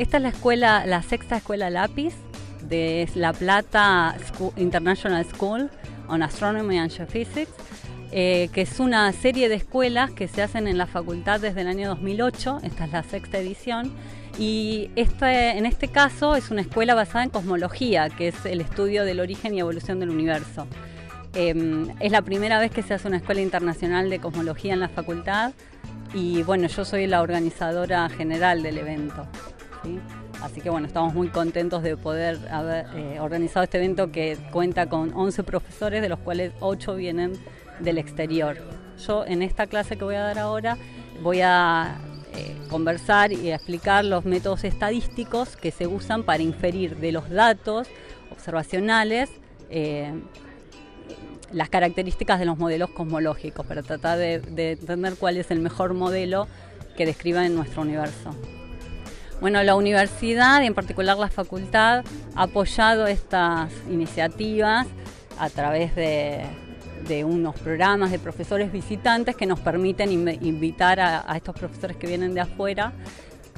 Esta es la escuela, la sexta escuela lápiz de La Plata International School on Astronomy and Geophysics, eh, que es una serie de escuelas que se hacen en la facultad desde el año 2008. Esta es la sexta edición. Y este, en este caso es una escuela basada en cosmología, que es el estudio del origen y evolución del universo. Em, es la primera vez que se hace una escuela internacional de cosmología en la facultad y bueno, yo soy la organizadora general del evento. Así que bueno, estamos muy contentos de poder haber eh, organizado este evento que cuenta con 11 profesores, de los cuales 8 vienen del exterior. Yo en esta clase que voy a dar ahora voy a eh, conversar y explicar los métodos estadísticos que se usan para inferir de los datos observacionales eh, las características de los modelos cosmológicos, para tratar de, de entender cuál es el mejor modelo que describa en nuestro universo. Bueno, la universidad y en particular la facultad ha apoyado estas iniciativas a través de, unos programas de profesores visitantes que nos permiten invitar a, estos profesores que vienen de afuera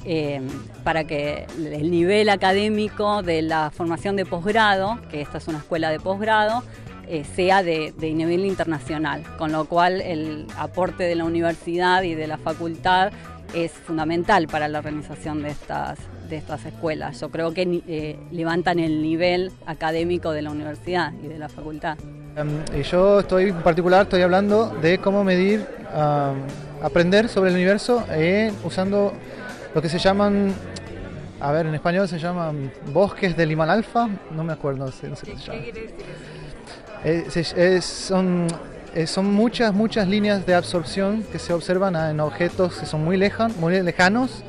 eh, para que el nivel académico de la formación de posgrado, que esta es una escuela de posgrado, eh, sea de, de, nivel internacional, con lo cual el aporte de la universidad y de la facultad es fundamental para la organización de estas, de estas escuelas. Yo creo que eh, levantan el nivel académico de la universidad y de la facultad. Em, y yo estoy en particular estoy hablando de cómo medir, aprender sobre el universo eh, usando lo que se llaman, a ver, en español se llaman bosques del Liman Alfa, no me acuerdo, no sé, no sé qué se llama. Son son muchas, muchas líneas de absorción que se observan en objetos que son muy, muy lejanos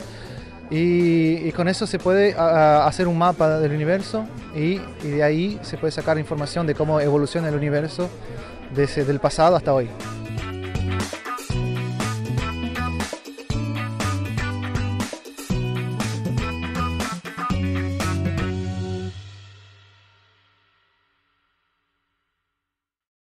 y, con eso se puede hacer un mapa del universo y, de ahí se puede sacar información de cómo evoluciona el universo desde el pasado hasta hoy.